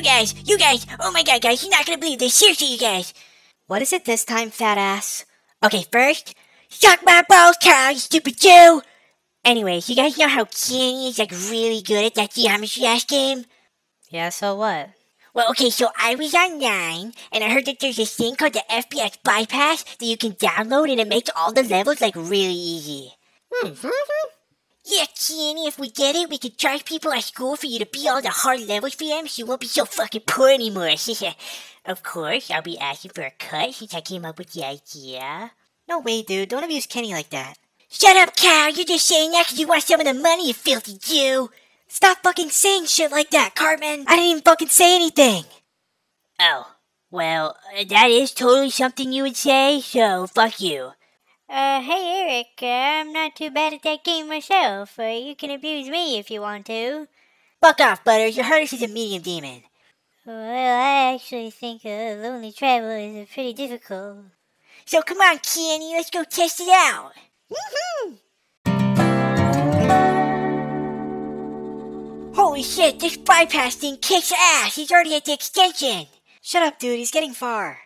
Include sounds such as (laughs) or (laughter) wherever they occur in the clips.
You guys, you guys, oh my god, guys, you're not gonna believe this. Seriously, you guys. What is it this time, fat ass? Okay, first, suck my balls, Carl, you stupid Jew. Anyways, you guys know how Kenny is like really good at that Geometry Dash game? Yeah, so what? Well, okay, so I was online, and I heard that there's this thing called the FPS Bypass that you can download, and it makes all the levels like really easy. Hmm, hmm, hmm. If we get it, we could charge people at school for you to beat all the hard levels for them, so you won't be so fucking poor anymore. (laughs) of course, I'll be asking for a cut since I came up with the idea. No way, dude. Don't abuse Kenny like that. Shut up, Cal. You're just saying that because you want some of the money, you filthy Jew. Stop fucking saying shit like that, Cartman. I didn't even fucking say anything. Oh, well, uh, that is totally something you would say, so fuck you. Uh, hey Eric, uh, I'm not too bad at that game myself. Uh, you can abuse me if you want to. Fuck off, Butters. Your hardest is a medium demon. Well, I actually think uh, Lonely Traveler is pretty difficult. So come on, Kenny, let's go test it out. Woohoo! Holy shit, this bypass thing kicks ass. He's already at the extension. Shut up, dude. He's getting far.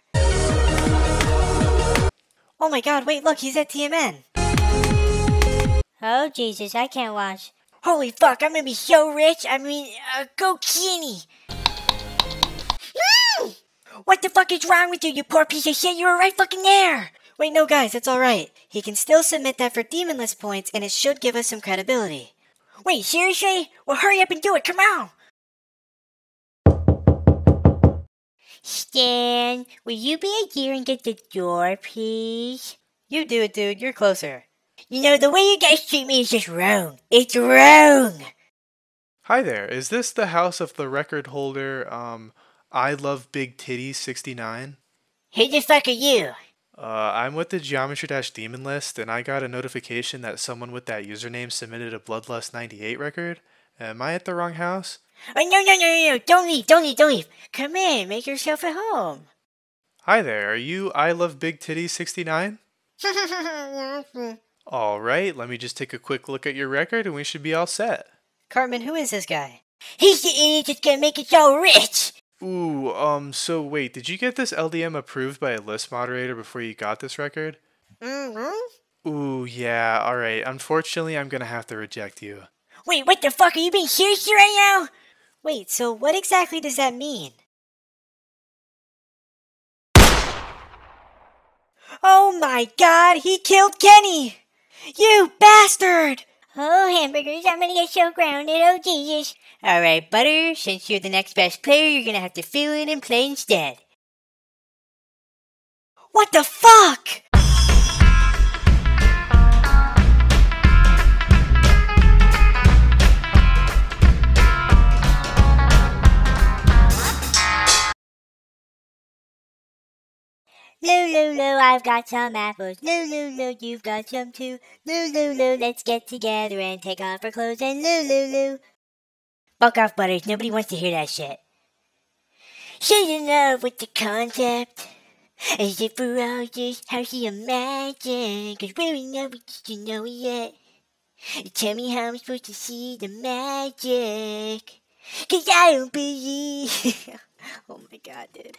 Oh my god, wait, look, he's at TMN. Oh, Jesus, I can't watch. Holy fuck, I'm gonna be so rich. I mean, uh, go. What the fuck is wrong with you, you poor piece of shit? You were right fucking there. Wait, no, guys, it's alright. He can still submit that for Demonlist points, and it should give us some credibility. Wait, seriously? Well, hurry up and do it. Come on. Stan, will you be a dear and get the door, please? You do it, dude. You're closer. You know, the way you guys treat me is just wrong. It's wrong. Hi there. Is this the house of the record holder, um, I Love Big Titties 69? Who the fuck are you? Uh, I'm with the Geometry Dash Demon list, and I got a notification that someone with that username submitted a Bloodlust 98 record. Am I at the wrong house? Oh, no, no, no, no, no. Don't leave, don't leave, don't leave. Come in, make yourself at home. Hi there. Are you I Love Big Titties 69? (laughs) all right, let me just take a quick look at your record, and we should be all set. Cartman, who is this guy? He's the idiot that's gonna make us all rich. Ooh, um, so wait, did you get this LDM approved by a list moderator before you got this record? Mm-hmm. Ooh, yeah, alright. Unfortunately, I'm gonna have to reject you. Wait, what the fuck? Are you being serious right now? Wait, so what exactly does that mean? Oh my god, he killed Kenny! You bastard! Oh, hamburgers, I'm gonna get so grounded. Oh, Jesus. Alright, Butter, since you're the next best player, you're gonna have to fill in and play instead. What the fuck? Lulu, I've got some apples. Lulu, you've got some too. Lulu, let's get together and take off our clothes and Lulu. Fuck off, Butters. Nobody wants to hear that shit. She's in love with the concept. Is if we're all just how she imagined. Cause we know we just don't know yet. Tell me how I'm supposed to see the magic. Cause I don't believe. (laughs) oh my god, dude.